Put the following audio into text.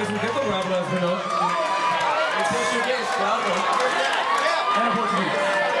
Because we get the rabble, as we know. Until she gets, I don't. And a Portuguese.